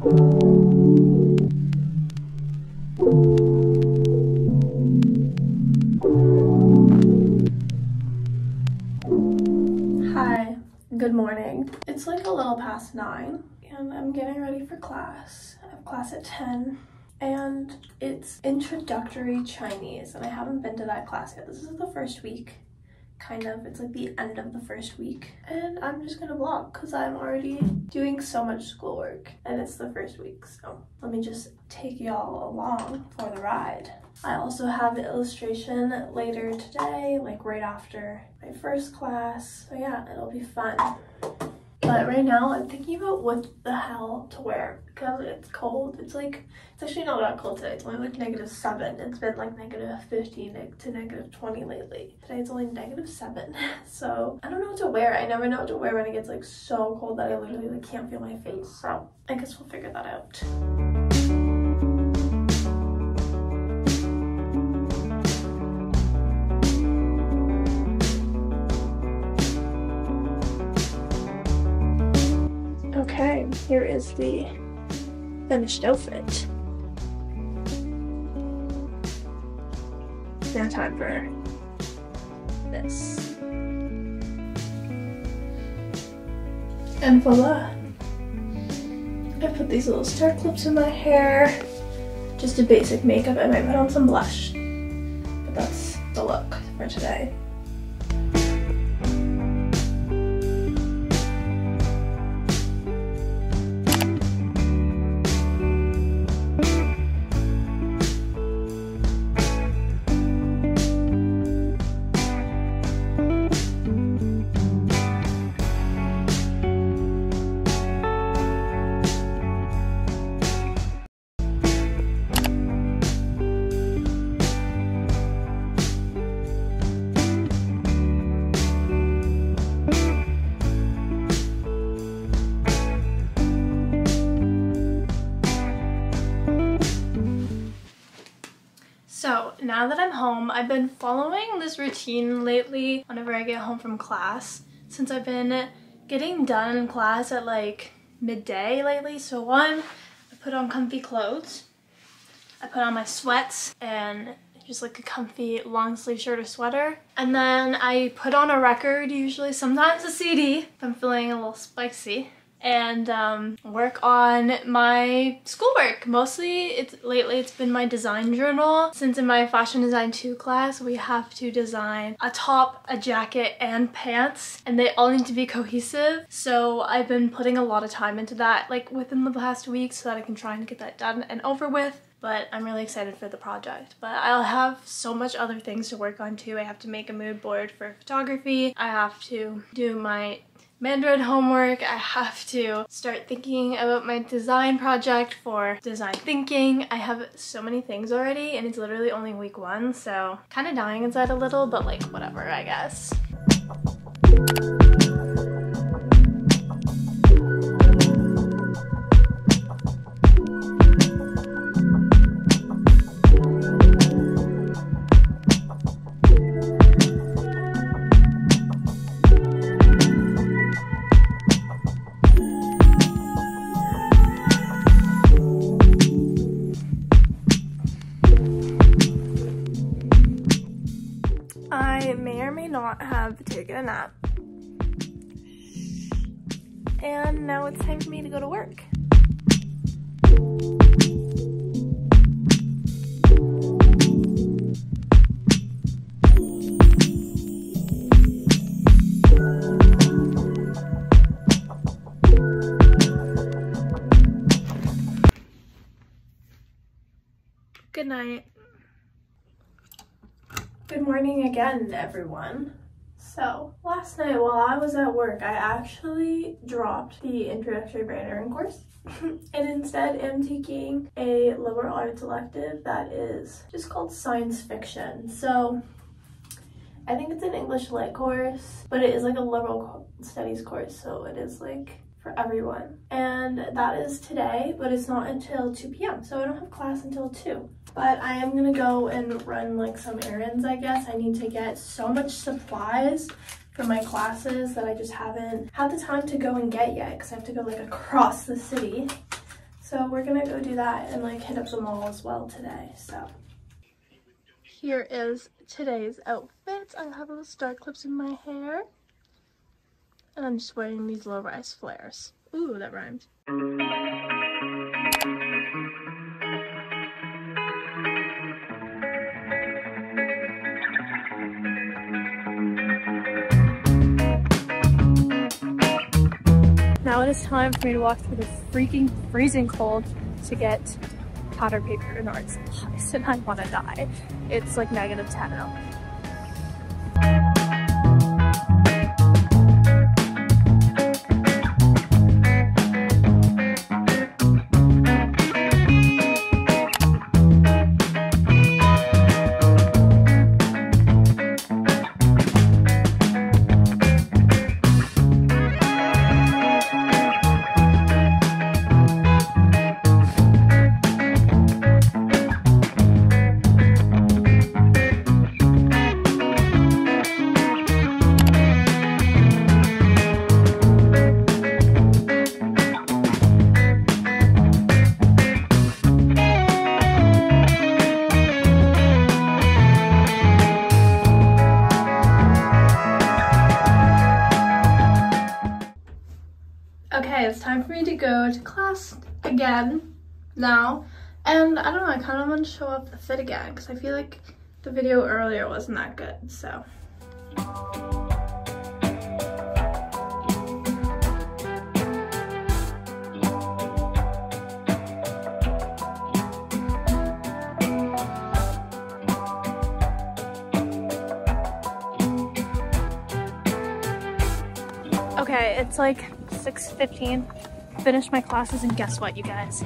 Hi, good morning. It's like a little past nine and I'm getting ready for class. I have class at 10 and it's introductory Chinese and I haven't been to that class yet. This is the first week kind of it's like the end of the first week. And i'm just gonna vlog because i'm already doing so much schoolwork and it's the first week so let me just take y'all along for the ride. I also have illustration later today like right after my first class so yeah it'll be fun but right now I'm thinking about what the hell to wear because it's cold. It's like, it's actually not that cold today. It's only like negative 7. It's been like negative 15 to negative 20 lately. Today it's only negative 7. So I don't know what to wear. I never know what to wear when it gets like so cold that I literally like can't feel my face. So I guess we'll figure that out. Okay, here is the finished outfit. Now time for this. And voila! I put these little star clips in my hair. Just a basic makeup. I might put on some blush. But that's the look for today. Now that I'm home, I've been following this routine lately whenever I get home from class since I've been getting done in class at like midday lately. So one, I put on comfy clothes. I put on my sweats and just like a comfy long sleeve shirt or sweater. And then I put on a record, usually sometimes a CD if I'm feeling a little spicy and um, work on my schoolwork. Mostly, it's lately it's been my design journal. Since in my fashion design 2 class, we have to design a top, a jacket, and pants, and they all need to be cohesive. So I've been putting a lot of time into that, like within the past week, so that I can try and get that done and over with but I'm really excited for the project. But I'll have so much other things to work on too. I have to make a mood board for photography. I have to do my Mandarin homework. I have to start thinking about my design project for design thinking. I have so many things already and it's literally only week one, so kind of dying inside a little, but like whatever, I guess. And now it's time for me to go to work. Good night. Good morning again, everyone. So, last night while I was at work, I actually dropped the introductory branding course and instead am taking a liberal arts elective that is just called science fiction. So, I think it's an English lit course, but it is like a liberal studies course, so it is like for everyone. And that is today, but it's not until 2 p.m. So I don't have class until 2. But I am gonna go and run like some errands, I guess. I need to get so much supplies for my classes that I just haven't had the time to go and get yet because I have to go like across the city. So we're gonna go do that and like hit up the mall as well today, so. Here is today's outfit. I have little star clips in my hair. And I'm just wearing these low rise flares. Ooh, that rhymed. Now it is time for me to walk through the freaking freezing cold to get powder paper and art supplies and I want to die. It's like negative 10 out. It's time for me to go to class again now. And I don't know, I kind of want to show off the fit again because I feel like the video earlier wasn't that good, so. Okay, it's like 6.15. Finished my classes and guess what, you guys?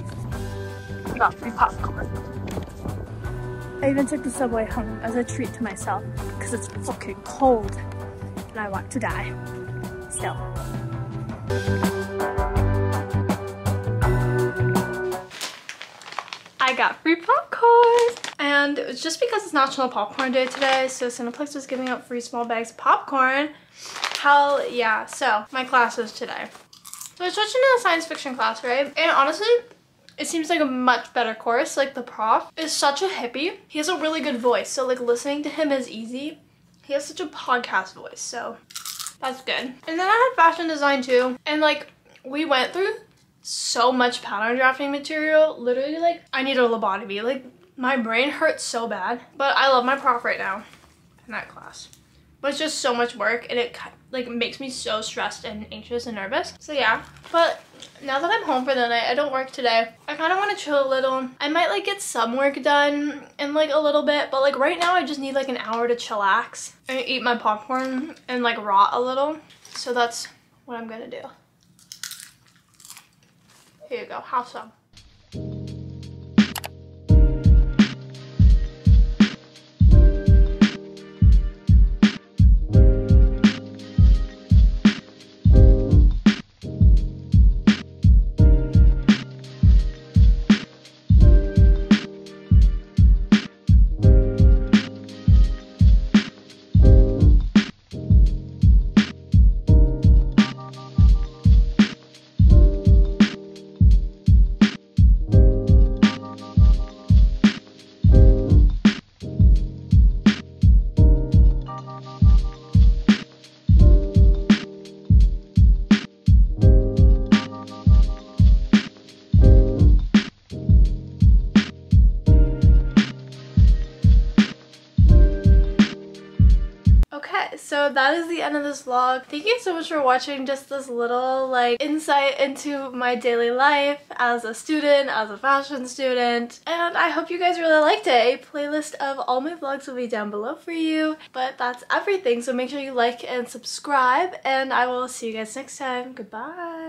I got free popcorn. I even took the subway home as a treat to myself because it's fucking cold and I want to die. Still. I got free popcorn! And it was just because it's National Popcorn Day today, so Cineplex was giving out free small bags of popcorn. Hell yeah. So, my classes today. So I switched into a science fiction class, right? And honestly, it seems like a much better course. Like the prof is such a hippie. He has a really good voice. So like listening to him is easy. He has such a podcast voice. So that's good. And then I had fashion design too. And like we went through so much pattern drafting material. Literally like I need a lobotomy. Like my brain hurts so bad. But I love my prof right now in that class. But it's just so much work and it like makes me so stressed and anxious and nervous. So yeah, but now that I'm home for the night, I don't work today. I kind of want to chill a little. I might like get some work done in like a little bit, but like right now I just need like an hour to chillax and eat my popcorn and like rot a little. So that's what I'm gonna do. Here you go, have some. So that is the end of this vlog. Thank you so much for watching just this little like insight into my daily life as a student, as a fashion student. And I hope you guys really liked it. A playlist of all my vlogs will be down below for you. But that's everything. So make sure you like and subscribe and I will see you guys next time. Goodbye.